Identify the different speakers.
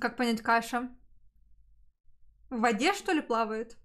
Speaker 1: Как понять каша? В воде, что ли, плавает?